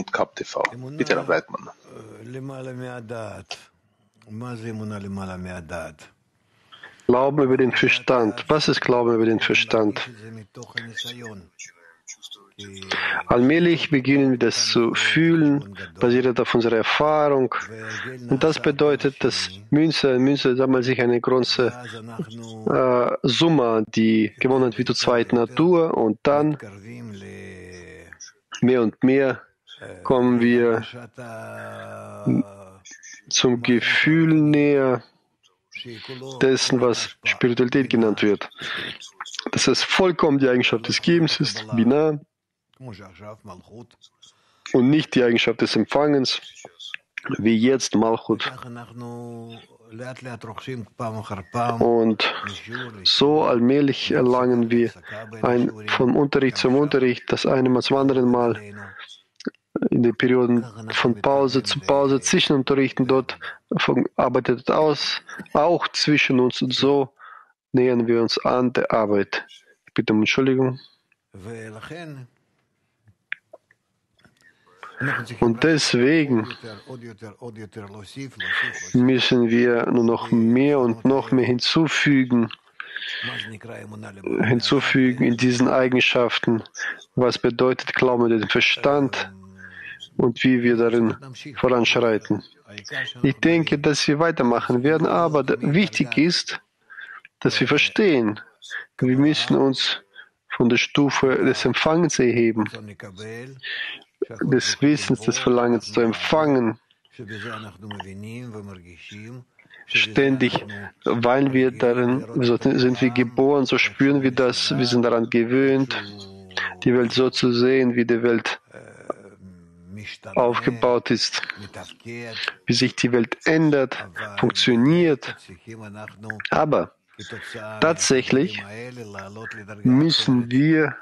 und KapTV. Bitte, Herr Breitmann. Glauben über den Verstand. Was ist Glauben über den Verstand? Allmählich beginnen wir das zu fühlen, basiert auf unserer Erfahrung. Und das bedeutet, dass Münze, Münze sammelt sich eine große äh, Summe, die gewonnen wird zur zweiten Natur. Und dann mehr und mehr kommen wir zum Gefühl näher dessen, was Spiritualität genannt wird. Das heißt, vollkommen die Eigenschaft des Gebens ist, Binah, und nicht die Eigenschaft des Empfangens, wie jetzt Malchut. Und so allmählich erlangen wir ein, vom Unterricht zum Unterricht, das eine Mal zum anderen Mal in den Perioden von Pause zu Pause zwischen Unterrichten dort arbeitet aus, auch zwischen uns und so nähern wir uns an der Arbeit. Ich bitte um Entschuldigung. Und deswegen müssen wir nur noch mehr und noch mehr hinzufügen, hinzufügen in diesen Eigenschaften, was bedeutet Glauben den Verstand und wie wir darin voranschreiten. Ich denke, dass wir weitermachen werden, aber wichtig ist, dass wir verstehen, wir müssen uns von der Stufe des Empfangens erheben des Wissens, des Verlangens zu empfangen, ständig, weil wir darin, sind wir geboren, so spüren wir das, wir sind daran gewöhnt, die Welt so zu sehen, wie die Welt aufgebaut ist, wie sich die Welt ändert, funktioniert. Aber tatsächlich müssen wir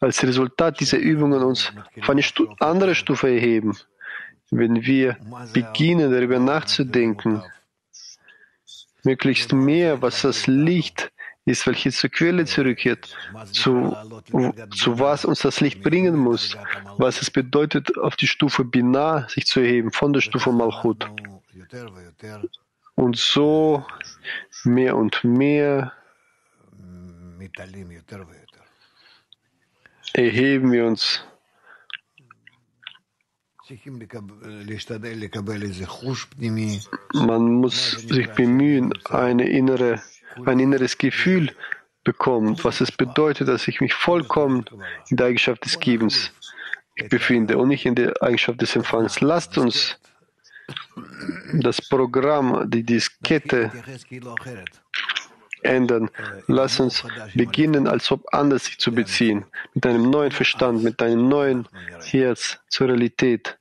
als Resultat dieser Übungen uns auf eine Stu andere Stufe erheben. Wenn wir beginnen, darüber nachzudenken, möglichst mehr, was das Licht ist, welches zur Quelle zurückkehrt, zu, zu was uns das Licht bringen muss, was es bedeutet, auf die Stufe Binah sich zu erheben, von der Stufe Malchut. Und so mehr und mehr erheben wir uns. Man muss sich bemühen, eine innere, ein inneres Gefühl bekommen, was es bedeutet, dass ich mich vollkommen in der Eigenschaft des Gebens befinde und nicht in der Eigenschaft des Empfangs. Lasst uns das Programm, die Diskette ändern. Lass uns beginnen, als ob anders sich zu beziehen, mit einem neuen Verstand, mit einem neuen Herz zur Realität.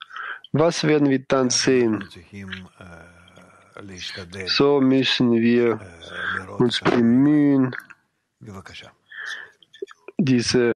Was werden wir dann sehen? So müssen wir uns bemühen, diese